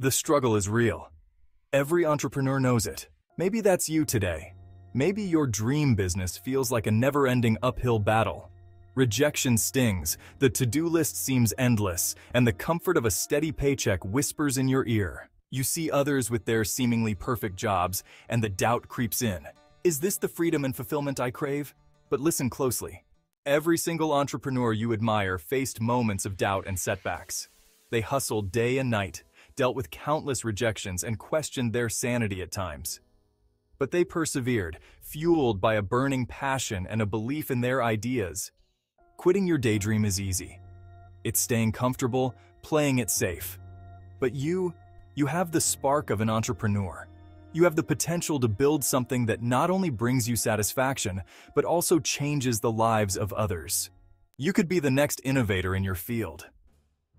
The struggle is real. Every entrepreneur knows it. Maybe that's you today. Maybe your dream business feels like a never-ending uphill battle. Rejection stings, the to-do list seems endless, and the comfort of a steady paycheck whispers in your ear. You see others with their seemingly perfect jobs, and the doubt creeps in. Is this the freedom and fulfillment I crave? But listen closely. Every single entrepreneur you admire faced moments of doubt and setbacks. They hustled day and night, dealt with countless rejections, and questioned their sanity at times. But they persevered, fueled by a burning passion and a belief in their ideas. Quitting your daydream is easy. It's staying comfortable, playing it safe. But you, you have the spark of an entrepreneur. You have the potential to build something that not only brings you satisfaction, but also changes the lives of others. You could be the next innovator in your field.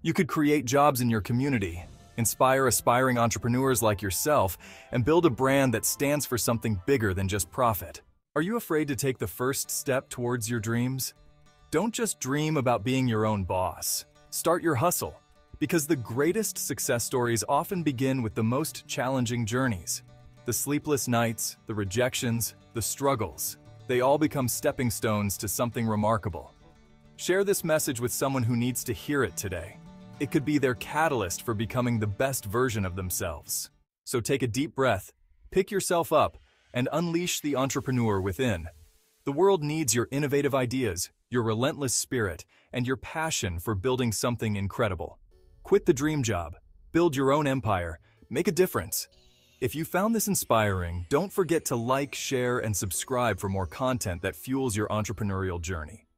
You could create jobs in your community, inspire aspiring entrepreneurs like yourself, and build a brand that stands for something bigger than just profit. Are you afraid to take the first step towards your dreams? Don't just dream about being your own boss. Start your hustle, because the greatest success stories often begin with the most challenging journeys. The sleepless nights, the rejections, the struggles, they all become stepping stones to something remarkable. Share this message with someone who needs to hear it today. It could be their catalyst for becoming the best version of themselves. So take a deep breath, pick yourself up, and unleash the entrepreneur within. The world needs your innovative ideas, your relentless spirit, and your passion for building something incredible. Quit the dream job, build your own empire, make a difference. If you found this inspiring, don't forget to like, share, and subscribe for more content that fuels your entrepreneurial journey.